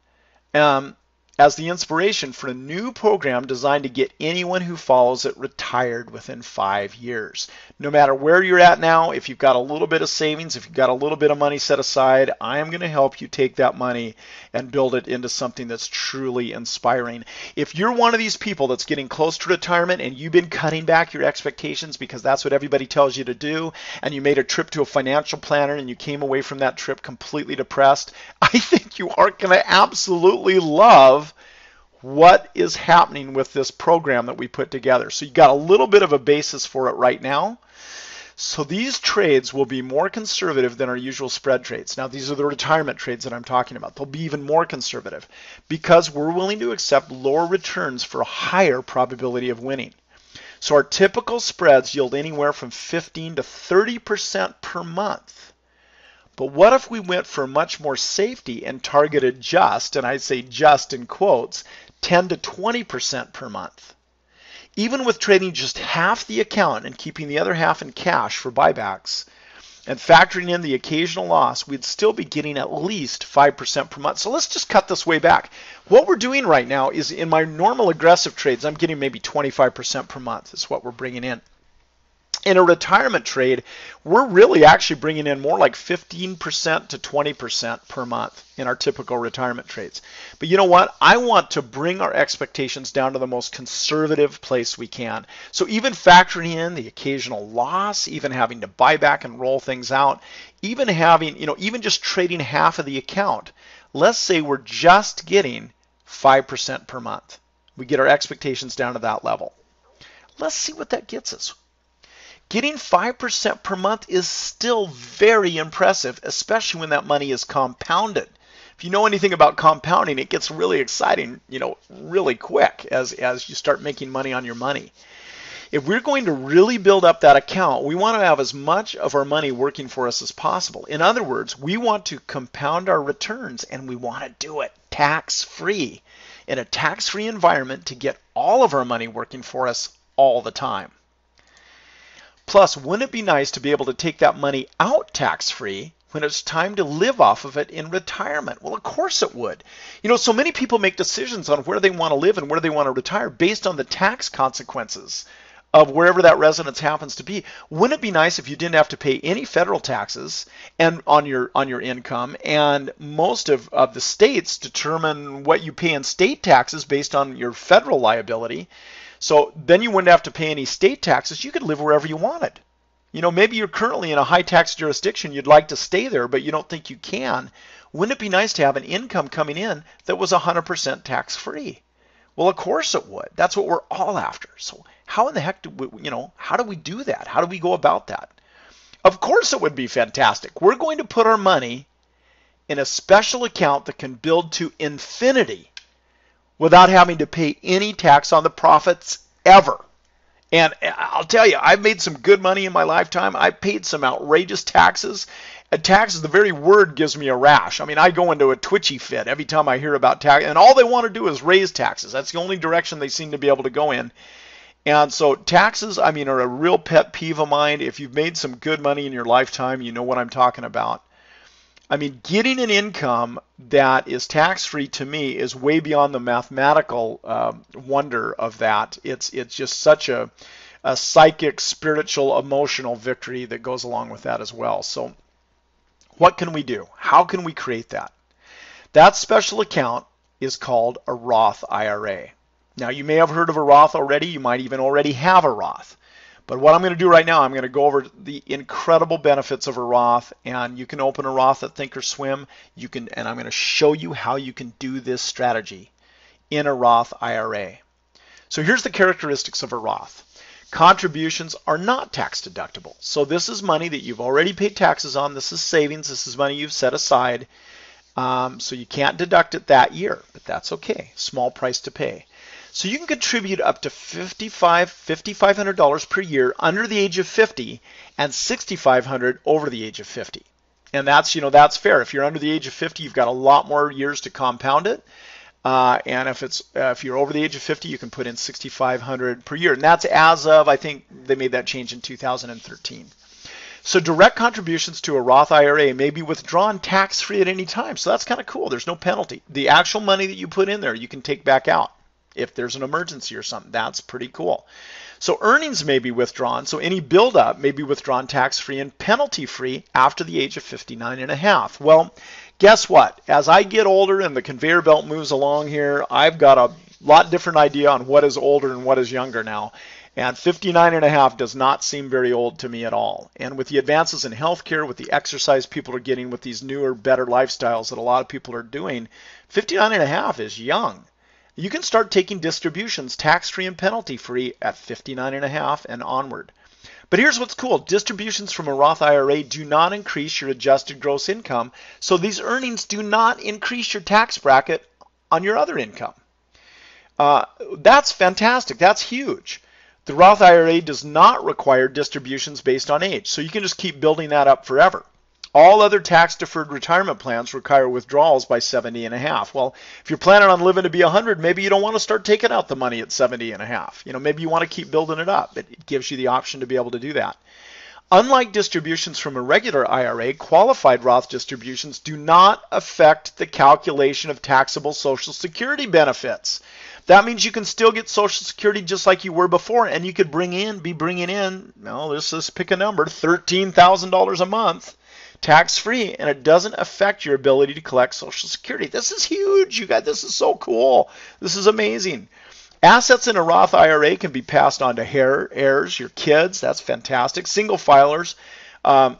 um, as the inspiration for a new program designed to get anyone who follows it retired within five years. No matter where you're at now, if you've got a little bit of savings, if you've got a little bit of money set aside, I am going to help you take that money and build it into something that's truly inspiring. If you're one of these people that's getting close to retirement and you've been cutting back your expectations because that's what everybody tells you to do, and you made a trip to a financial planner and you came away from that trip completely depressed, I think you are going to absolutely love what is happening with this program that we put together. So you got a little bit of a basis for it right now. So these trades will be more conservative than our usual spread trades. Now these are the retirement trades that I'm talking about. They'll be even more conservative because we're willing to accept lower returns for a higher probability of winning. So our typical spreads yield anywhere from 15 to 30% per month. But what if we went for much more safety and targeted just, and I say just in quotes, 10 to 20% per month. Even with trading just half the account and keeping the other half in cash for buybacks and factoring in the occasional loss, we'd still be getting at least 5% per month. So let's just cut this way back. What we're doing right now is in my normal aggressive trades, I'm getting maybe 25% per month is what we're bringing in in a retirement trade, we're really actually bringing in more like 15% to 20% per month in our typical retirement trades. But you know what? I want to bring our expectations down to the most conservative place we can. So even factoring in the occasional loss, even having to buy back and roll things out, even having, you know, even just trading half of the account, let's say we're just getting 5% per month. We get our expectations down to that level. Let's see what that gets us. Getting 5% per month is still very impressive, especially when that money is compounded. If you know anything about compounding, it gets really exciting, you know, really quick as, as you start making money on your money. If we're going to really build up that account, we want to have as much of our money working for us as possible. In other words, we want to compound our returns and we want to do it tax free in a tax free environment to get all of our money working for us all the time. Plus, wouldn't it be nice to be able to take that money out tax free when it's time to live off of it in retirement? Well, of course it would. You know, so many people make decisions on where they want to live and where they want to retire based on the tax consequences of wherever that residence happens to be. Wouldn't it be nice if you didn't have to pay any federal taxes and on your on your income and most of, of the states determine what you pay in state taxes based on your federal liability so then you wouldn't have to pay any state taxes. You could live wherever you wanted. You know, maybe you're currently in a high tax jurisdiction. You'd like to stay there, but you don't think you can. Wouldn't it be nice to have an income coming in that was 100% tax free? Well, of course it would. That's what we're all after. So how in the heck do we, you know, how do we do that? How do we go about that? Of course it would be fantastic. We're going to put our money in a special account that can build to infinity without having to pay any tax on the profits ever. And uh, I'll tell you, I've made some good money in my lifetime. I've paid some outrageous taxes. And taxes, the very word gives me a rash. I mean, I go into a twitchy fit every time I hear about tax, and all they want to do is raise taxes. That's the only direction they seem to be able to go in. And so taxes, I mean, are a real pet peeve of mine. If you've made some good money in your lifetime, you know what I'm talking about. I mean, getting an income that is tax free to me is way beyond the mathematical uh, wonder of that. It's it's just such a, a psychic, spiritual, emotional victory that goes along with that as well. So, what can we do? How can we create that? That special account is called a Roth IRA. Now, you may have heard of a Roth already. You might even already have a Roth. But what I'm going to do right now, I'm going to go over the incredible benefits of a Roth, and you can open a Roth at Thinkorswim. You can, and I'm going to show you how you can do this strategy in a Roth IRA. So here's the characteristics of a Roth. Contributions are not tax deductible. So this is money that you've already paid taxes on. This is savings. This is money you've set aside. Um, so you can't deduct it that year, but that's okay. Small price to pay. So you can contribute up to $55, $5,500 per year under the age of 50 and 6,500 over the age of 50. And that's, you know, that's fair. If you're under the age of 50, you've got a lot more years to compound it. Uh, and if it's uh, if you're over the age of 50, you can put in 6,500 per year, and that's as of I think they made that change in 2013. So direct contributions to a Roth IRA may be withdrawn tax-free at any time. So that's kind of cool. There's no penalty. The actual money that you put in there, you can take back out if there's an emergency or something. That's pretty cool. So earnings may be withdrawn. So any buildup may be withdrawn tax-free and penalty-free after the age of 59 and a half. Well, guess what? As I get older and the conveyor belt moves along here, I've got a lot different idea on what is older and what is younger now. And 59 and a half does not seem very old to me at all. And with the advances in healthcare, with the exercise people are getting with these newer, better lifestyles that a lot of people are doing, 59 and a half is young. You can start taking distributions tax-free and penalty-free at 59 and a half and onward. But here's what's cool. Distributions from a Roth IRA do not increase your adjusted gross income. So these earnings do not increase your tax bracket on your other income. Uh, that's fantastic. That's huge. The Roth IRA does not require distributions based on age, so you can just keep building that up forever. All other tax deferred retirement plans require withdrawals by 70 and a half. Well, if you're planning on living to be 100, maybe you don't want to start taking out the money at 70 and a half. You know, maybe you want to keep building it up. It gives you the option to be able to do that. Unlike distributions from a regular IRA, qualified Roth distributions do not affect the calculation of taxable Social Security benefits. That means you can still get Social Security just like you were before, and you could bring in, be bringing in, well, let's just pick a number, $13,000 a month tax free, and it doesn't affect your ability to collect Social Security. This is huge, you guys. This is so cool. This is amazing. Assets in a Roth IRA can be passed on to heirs, your kids. That's fantastic. Single filers. Um,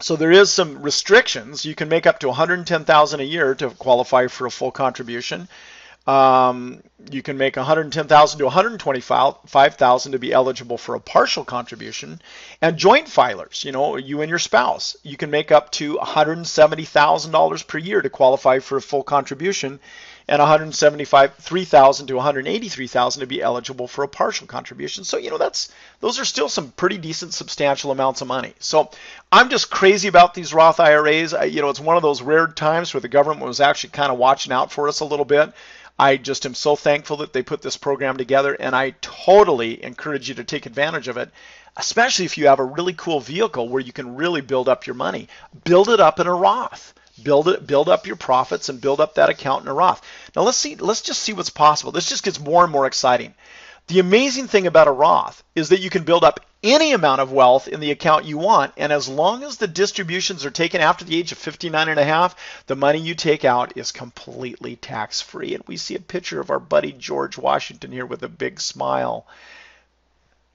so there is some restrictions. You can make up to 110,000 a year to qualify for a full contribution. Um, you can make 110,000 to 125,000 to be eligible for a partial contribution. And joint filers, you know, you and your spouse, you can make up to $170,000 per year to qualify for a full contribution and 173,000 to 183,000 to be eligible for a partial contribution. So, you know, that's those are still some pretty decent substantial amounts of money. So, I'm just crazy about these Roth IRAs. I, you know, it's one of those rare times where the government was actually kind of watching out for us a little bit. I just am so thankful that they put this program together, and I totally encourage you to take advantage of it, especially if you have a really cool vehicle where you can really build up your money. Build it up in a Roth. Build it, build up your profits, and build up that account in a Roth. Now let's see, let's just see what's possible. This just gets more and more exciting. The amazing thing about a Roth is that you can build up any amount of wealth in the account you want, and as long as the distributions are taken after the age of 59 and a half, the money you take out is completely tax free. And we see a picture of our buddy George Washington here with a big smile.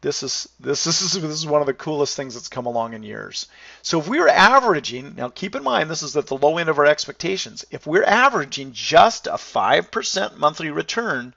This is this is this is one of the coolest things that's come along in years. So if we're averaging, now keep in mind this is at the low end of our expectations. If we're averaging just a 5% monthly return,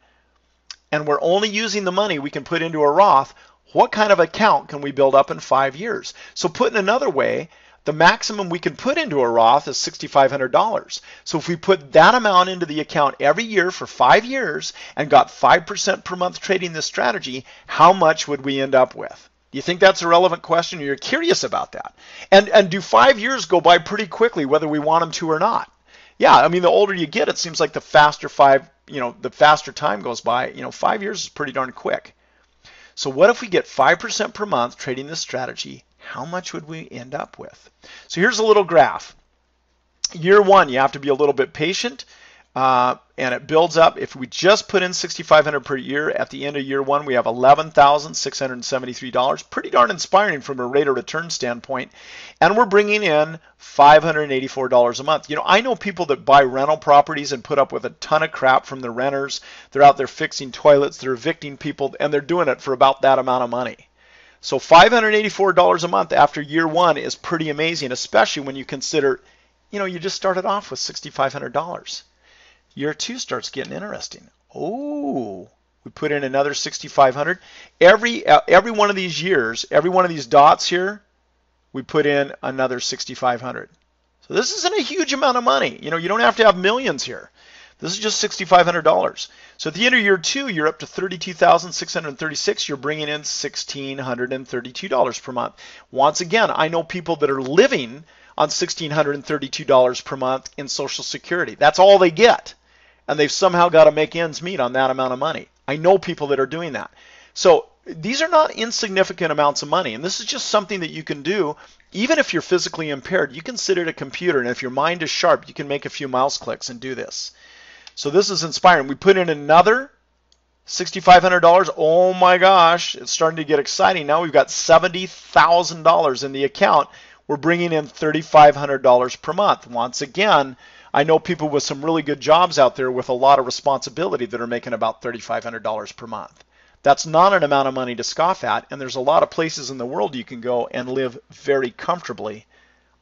and we're only using the money we can put into a Roth, what kind of account can we build up in five years? So put in another way, the maximum we can put into a Roth is $6,500. So if we put that amount into the account every year for five years and got 5% per month trading this strategy, how much would we end up with? Do you think that's a relevant question? You're curious about that. And, and do five years go by pretty quickly, whether we want them to or not? Yeah, I mean, the older you get, it seems like the faster five you know, the faster time goes by, you know, five years is pretty darn quick. So what if we get 5% per month trading this strategy? How much would we end up with? So here's a little graph. Year one, you have to be a little bit patient. Uh, and it builds up. If we just put in 6,500 per year at the end of year one, we have $11,673. Pretty darn inspiring from a rate of return standpoint. And we're bringing in $584 a month. You know, I know people that buy rental properties and put up with a ton of crap from the renters. They're out there fixing toilets, they're evicting people, and they're doing it for about that amount of money. So $584 a month after year one is pretty amazing, especially when you consider, you know, you just started off with $6,500. Year two starts getting interesting. Oh, we put in another 6,500. Every uh, every one of these years, every one of these dots here, we put in another 6,500. So this isn't a huge amount of money. You know, you don't have to have millions here. This is just $6,500. So at the end of year two, you're up to 32,636. You're bringing in $1,632 per month. Once again, I know people that are living on $1,632 per month in Social Security. That's all they get and they've somehow got to make ends meet on that amount of money. I know people that are doing that. So these are not insignificant amounts of money. And this is just something that you can do even if you're physically impaired. You can sit at a computer and if your mind is sharp, you can make a few mouse clicks and do this. So this is inspiring. We put in another $6,500. Oh my gosh, it's starting to get exciting. Now we've got $70,000 in the account. We're bringing in $3,500 per month. Once again, I know people with some really good jobs out there with a lot of responsibility that are making about $3,500 per month. That's not an amount of money to scoff at, and there's a lot of places in the world you can go and live very comfortably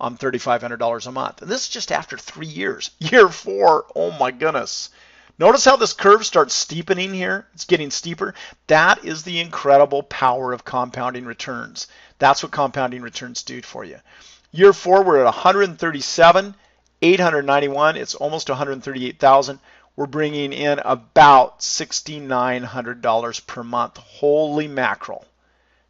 on $3,500 a month. And this is just after three years. Year four, oh my goodness. Notice how this curve starts steepening here? It's getting steeper. That is the incredible power of compounding returns. That's what compounding returns do for you. Year four, we're at 137, 891. It's almost 138,000. We're bringing in about $6,900 per month. Holy mackerel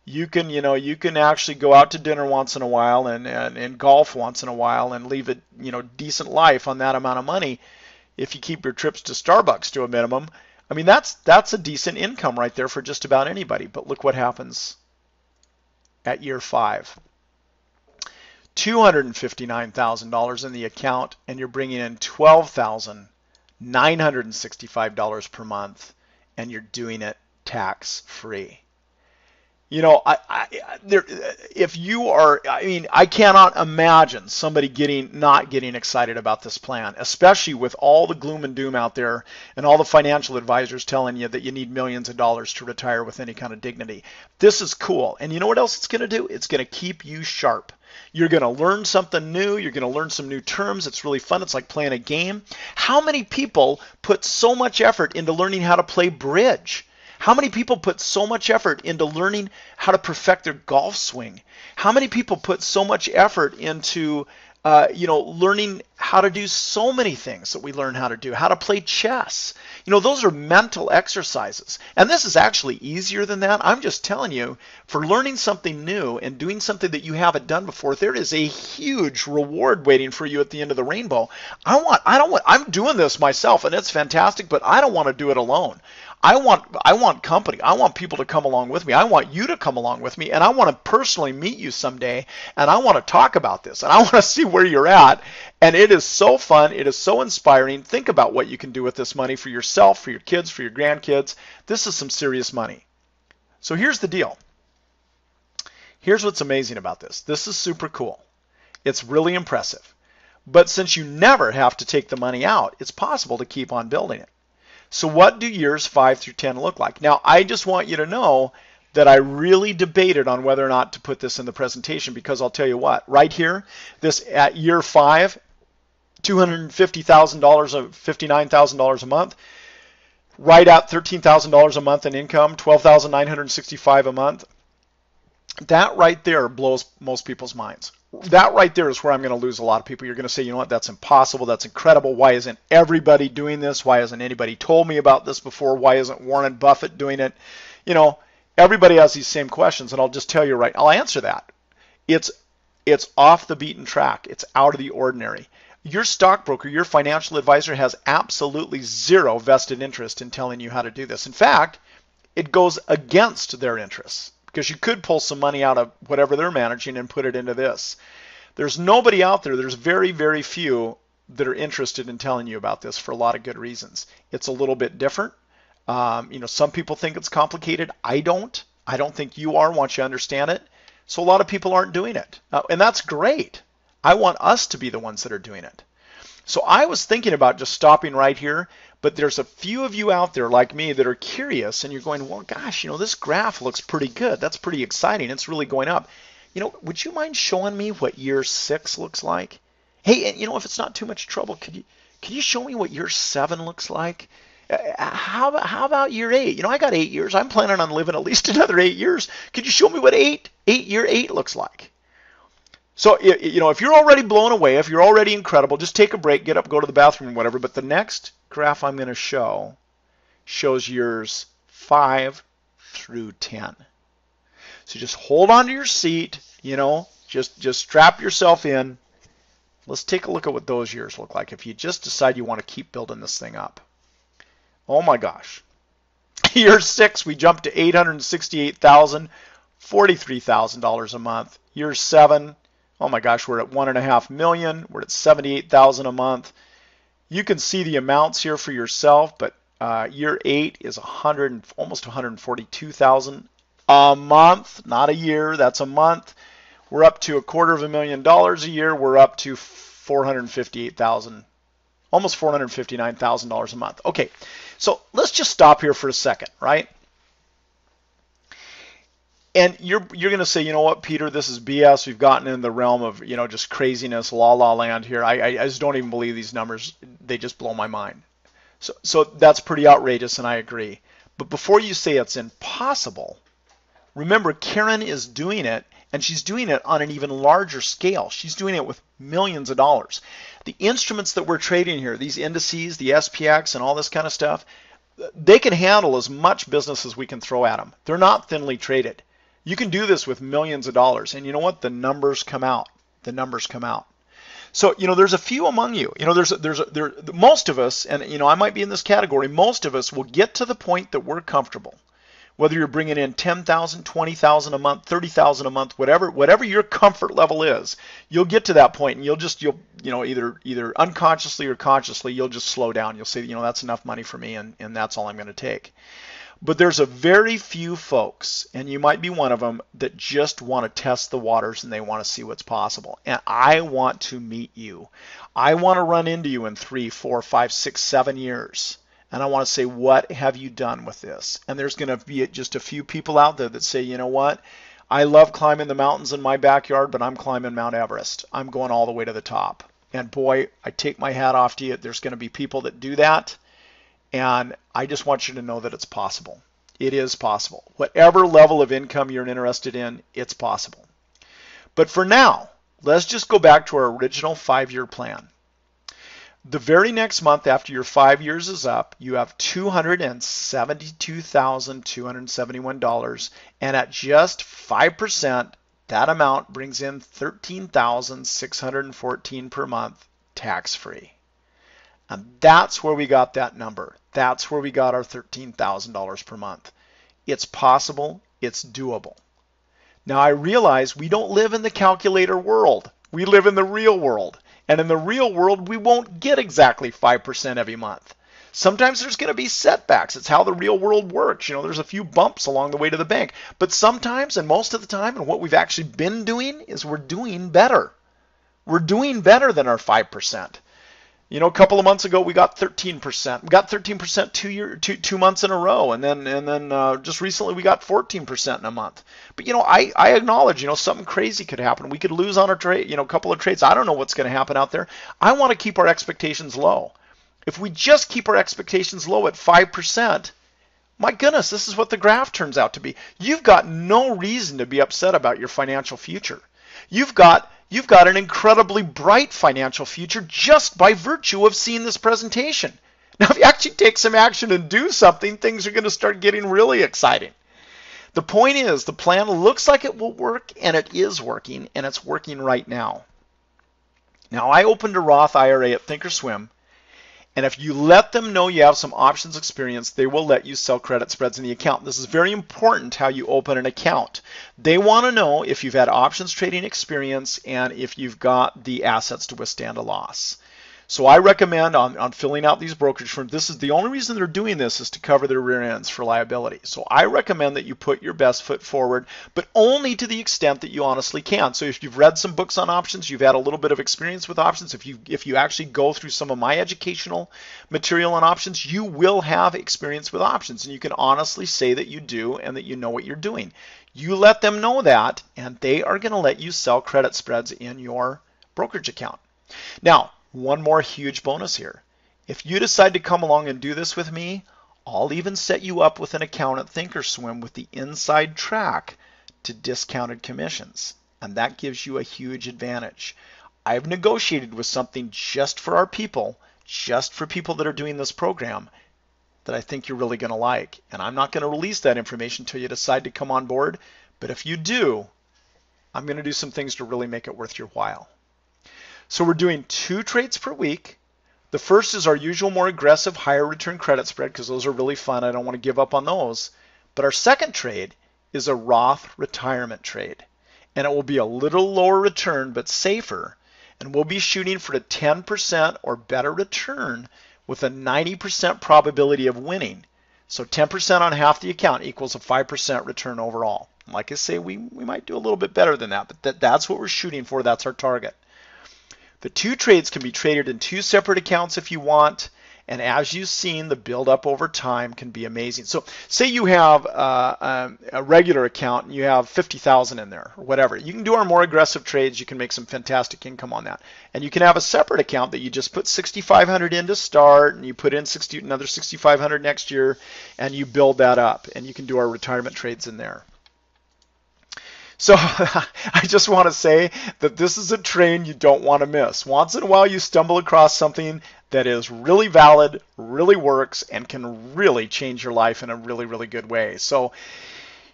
you can you know you can actually go out to dinner once in a while and, and, and golf once in a while and leave a you know decent life on that amount of money if you keep your trips to Starbucks to a minimum. I mean that's that's a decent income right there for just about anybody. But look what happens at year five. $259,000 in the account and you're bringing in $12,965 per month and you're doing it tax free you know, I, I, there, if you are, I mean, I cannot imagine somebody getting not getting excited about this plan, especially with all the gloom and doom out there and all the financial advisors telling you that you need millions of dollars to retire with any kind of dignity. This is cool, and you know what else it's going to do? It's going to keep you sharp. You're going to learn something new. You're going to learn some new terms. It's really fun. It's like playing a game. How many people put so much effort into learning how to play bridge? How many people put so much effort into learning how to perfect their golf swing? How many people put so much effort into uh, you know, learning how to do so many things that we learn how to do, how to play chess. You know, those are mental exercises. And this is actually easier than that. I'm just telling you, for learning something new and doing something that you haven't done before, there is a huge reward waiting for you at the end of the rainbow. I want, I don't want, I'm doing this myself and it's fantastic, but I don't want to do it alone. I want I want company. I want people to come along with me. I want you to come along with me and I want to personally meet you someday and I want to talk about this and I want to see where you're at and it is so fun, it is so inspiring. Think about what you can do with this money for yourself, for your kids, for your grandkids. This is some serious money. So here's the deal. Here's what's amazing about this. This is super cool. It's really impressive. But since you never have to take the money out, it's possible to keep on building it. So what do years 5 through 10 look like? Now, I just want you to know that I really debated on whether or not to put this in the presentation because I'll tell you what, right here, this at year 5, $250,000 of $59,000 a month, right at $13,000 a month in income, 12,965 a month. That right there blows most people's minds that right there is where I'm going to lose a lot of people. You're going to say, you know what, that's impossible. That's incredible. Why isn't everybody doing this? Why hasn't anybody told me about this before? Why isn't Warren Buffett doing it? You know, everybody has these same questions, and I'll just tell you right. I'll answer that. It's it's off the beaten track. It's out of the ordinary. Your stockbroker, your financial advisor has absolutely zero vested interest in telling you how to do this. In fact, it goes against their interests because you could pull some money out of whatever they're managing and put it into this. There's nobody out there, there's very, very few that are interested in telling you about this for a lot of good reasons. It's a little bit different. Um, you know, some people think it's complicated. I don't. I don't think you are once you understand it. So a lot of people aren't doing it. Uh, and that's great. I want us to be the ones that are doing it. So I was thinking about just stopping right here, but there's a few of you out there like me that are curious and you're going, well, gosh, you know, this graph looks pretty good. That's pretty exciting. It's really going up. You know, would you mind showing me what year six looks like? Hey, and you know, if it's not too much trouble, could you could you show me what year seven looks like? Uh, how about how about year eight? You know, I got eight years. I'm planning on living at least another eight years. Could you show me what eight eight year eight looks like? So you know, if you're already blown away, if you're already incredible, just take a break, get up, go to the bathroom, whatever. But the next graph I'm going to show shows years 5 through 10. So just hold on to your seat, you know, just just strap yourself in. Let's take a look at what those years look like if you just decide you want to keep building this thing up. Oh my gosh. Year six, we jumped to 868,000, $43,000 a month. Year seven, oh my gosh, we're at one and a half million. We're at 78,000 a month. You can see the amounts here for yourself, but uh, year eight is 100, almost 142,000 a month, not a year. That's a month. We're up to a quarter of a million dollars a year. We're up to 458,000, almost $459,000 a month. Okay, so let's just stop here for a second, right? And you're you're going to say, you know what, Peter, this is BS. We've gotten in the realm of you know just craziness, la la land here. I, I just don't even believe these numbers. They just blow my mind. So so that's pretty outrageous, and I agree. But before you say it's impossible, remember Karen is doing it, and she's doing it on an even larger scale. She's doing it with millions of dollars. The instruments that we're trading here, these indices, the SPX, and all this kind of stuff, they can handle as much business as we can throw at them. They're not thinly traded. You can do this with millions of dollars. And you know what? The numbers come out. The numbers come out. So, you know, there's a few among you. You know, there's there's there most of us and you know, I might be in this category. Most of us will get to the point that we're comfortable. Whether you're bringing in 10,000, 20,000 a month, 30,000 a month, whatever whatever your comfort level is, you'll get to that point and you'll just you'll you know, either either unconsciously or consciously, you'll just slow down. You'll say, you know, that's enough money for me and and that's all I'm going to take. But there's a very few folks, and you might be one of them, that just want to test the waters and they want to see what's possible. And I want to meet you. I want to run into you in three, four, five, six, seven years. And I want to say, what have you done with this? And there's going to be just a few people out there that say, you know what? I love climbing the mountains in my backyard, but I'm climbing Mount Everest. I'm going all the way to the top. And boy, I take my hat off to you. There's going to be people that do that and I just want you to know that it's possible. It is possible. Whatever level of income you're interested in, it's possible. But for now, let's just go back to our original five year plan. The very next month after your five years is up, you have $272,271. And at just 5%, that amount brings in 13,614 per month tax free. And that's where we got that number. That's where we got our $13,000 per month. It's possible, it's doable. Now I realize we don't live in the calculator world. We live in the real world. And in the real world, we won't get exactly 5% every month. Sometimes there's going to be setbacks. It's how the real world works. You know, there's a few bumps along the way to the bank. But sometimes, and most of the time, and what we've actually been doing is we're doing better. We're doing better than our 5%. You know, a couple of months ago we got 13%. We got 13% two year two two months in a row, and then and then uh, just recently we got 14% in a month. But you know, I I acknowledge you know something crazy could happen. We could lose on a trade, you know, a couple of trades. I don't know what's going to happen out there. I want to keep our expectations low. If we just keep our expectations low at five percent, my goodness, this is what the graph turns out to be. You've got no reason to be upset about your financial future. You've got you've got an incredibly bright financial future just by virtue of seeing this presentation. Now, if you actually take some action and do something, things are going to start getting really exciting. The point is, the plan looks like it will work, and it is working, and it's working right now. Now, I opened a Roth IRA at Thinkorswim and if you let them know you have some options experience, they will let you sell credit spreads in the account. This is very important how you open an account. They want to know if you've had options trading experience and if you've got the assets to withstand a loss. So I recommend on, on filling out these brokerage firms, this is the only reason they're doing this is to cover their rear ends for liability. So I recommend that you put your best foot forward, but only to the extent that you honestly can. So if you've read some books on options, you've had a little bit of experience with options, if you if you actually go through some of my educational material on options, you will have experience with options and you can honestly say that you do and that you know what you're doing. You let them know that and they are going to let you sell credit spreads in your brokerage account. Now, one more huge bonus here. If you decide to come along and do this with me, I'll even set you up with an account at Thinkorswim with the inside track to discounted commissions. And that gives you a huge advantage. I've negotiated with something just for our people, just for people that are doing this program, that I think you're really going to like. And I'm not going to release that information until you decide to come on board. But if you do, I'm going to do some things to really make it worth your while. So we're doing two trades per week. The first is our usual more aggressive higher return credit spread because those are really fun. I don't want to give up on those. But our second trade is a Roth retirement trade. And it will be a little lower return but safer. And we'll be shooting for a 10% or better return with a 90% probability of winning. So 10% on half the account equals a 5% return overall. Like I say, we, we might do a little bit better than that, but that, that's what we're shooting for. That's our target. The two trades can be traded in two separate accounts if you want. And as you've seen, the build up over time can be amazing. So say you have uh, um, a regular account and you have 50,000 in there or whatever. You can do our more aggressive trades. You can make some fantastic income on that. And you can have a separate account that you just put 6,500 in to start and you put in 60, another 6,500 next year and you build that up. And you can do our retirement trades in there. So I just want to say that this is a train you don't want to miss. Once in a while you stumble across something that is really valid, really works, and can really change your life in a really, really good way. So,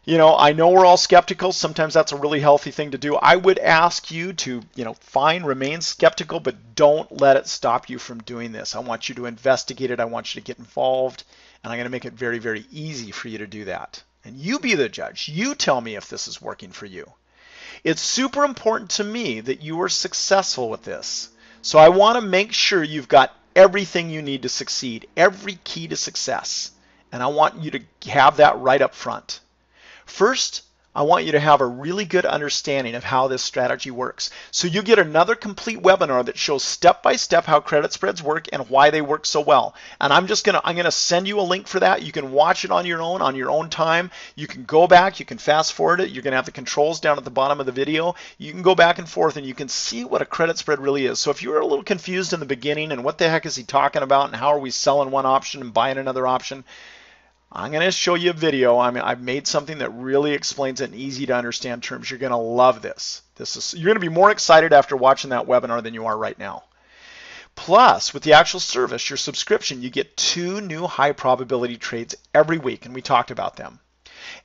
you know, I know we're all skeptical. Sometimes that's a really healthy thing to do. I would ask you to, you know, fine, remain skeptical, but don't let it stop you from doing this. I want you to investigate it. I want you to get involved, and I'm going to make it very, very easy for you to do that. And you be the judge. You tell me if this is working for you. It's super important to me that you are successful with this. So I want to make sure you've got everything you need to succeed, every key to success. And I want you to have that right up front. First, I want you to have a really good understanding of how this strategy works. So you get another complete webinar that shows step by step how credit spreads work and why they work so well. And I'm just gonna I'm gonna send you a link for that. You can watch it on your own on your own time. You can go back, you can fast forward it. You're gonna have the controls down at the bottom of the video. You can go back and forth and you can see what a credit spread really is. So if you were a little confused in the beginning and what the heck is he talking about and how are we selling one option and buying another option, I'm going to show you a video. I mean, I've made something that really explains it in easy to understand terms. You're going to love this. This is you're going to be more excited after watching that webinar than you are right now. Plus, with the actual service, your subscription, you get two new high probability trades every week, and we talked about them.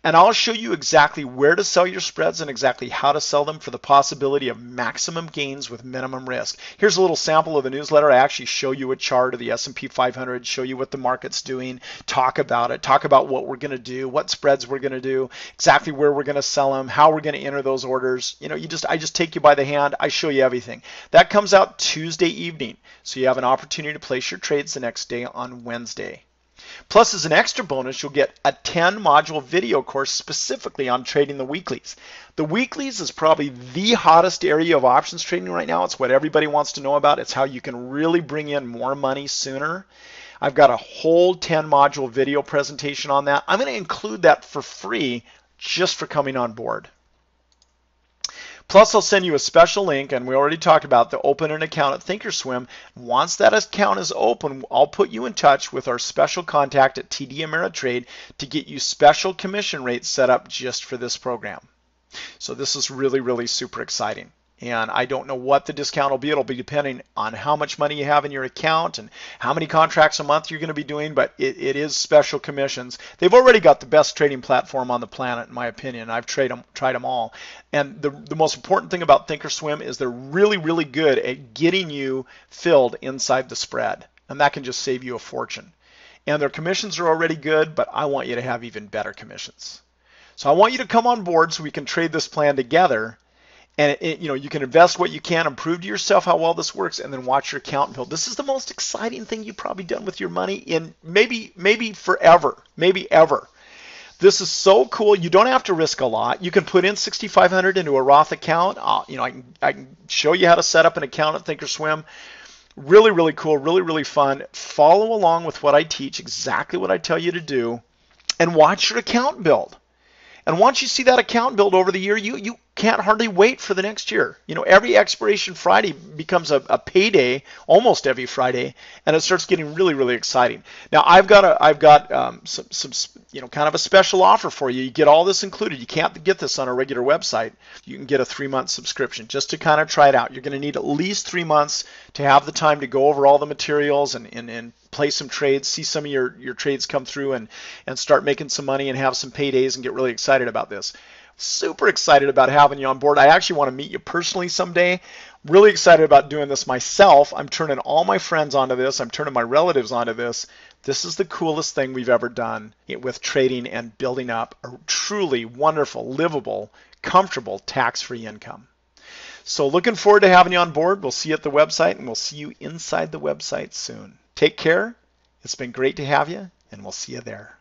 And I'll show you exactly where to sell your spreads and exactly how to sell them for the possibility of maximum gains with minimum risk. Here's a little sample of the newsletter. I actually show you a chart of the S&P 500, show you what the market's doing, talk about it, talk about what we're going to do, what spreads we're going to do, exactly where we're going to sell them, how we're going to enter those orders. You know, you just I just take you by the hand. I show you everything. That comes out Tuesday evening. So you have an opportunity to place your trades the next day on Wednesday. Plus, as an extra bonus, you'll get a 10 module video course specifically on trading the weeklies. The weeklies is probably the hottest area of options trading right now. It's what everybody wants to know about. It's how you can really bring in more money sooner. I've got a whole 10 module video presentation on that. I'm going to include that for free just for coming on board. Plus, I'll send you a special link, and we already talked about the open an account at Thinkorswim. Once that account is open, I'll put you in touch with our special contact at TD Ameritrade to get you special commission rates set up just for this program. So this is really, really super exciting and I don't know what the discount will be. It'll be depending on how much money you have in your account and how many contracts a month you're going to be doing, but it, it is special commissions. They've already got the best trading platform on the planet, in my opinion. I've tried them, tried them all. And the, the most important thing about Thinkorswim is they're really, really good at getting you filled inside the spread, and that can just save you a fortune. And their commissions are already good, but I want you to have even better commissions. So I want you to come on board so we can trade this plan together and it, you know you can invest what you can and prove to yourself how well this works and then watch your account build. This is the most exciting thing you've probably done with your money in maybe maybe forever maybe ever. This is so cool. You don't have to risk a lot. You can put in 6500 into a roth account. Uh, you know I can, I can show you how to set up an account at thinkorswim. Really really cool really really fun. Follow along with what i teach exactly what i tell you to do and watch your account build. And once you see that account build over the year, you you can't hardly wait for the next year. You know, every expiration Friday becomes a, a, payday almost every Friday, and it starts getting really, really exciting. Now, I've got a, I've got um, some, some, you know, kind of a special offer for you. You get all this included. You can't get this on a regular website. You can get a three-month subscription just to kind of try it out. You're going to need at least three months to have the time to go over all the materials and, and, and play some trades, see some of your, your trades come through, and and start making some money and have some paydays and get really excited about this. Super excited about having you on board. I actually want to meet you personally someday. Really excited about doing this myself. I'm turning all my friends onto this. I'm turning my relatives onto this. This is the coolest thing we've ever done with trading and building up a truly wonderful, livable, comfortable tax-free income. So looking forward to having you on board. We'll see you at the website and we'll see you inside the website soon. Take care. It's been great to have you and we'll see you there.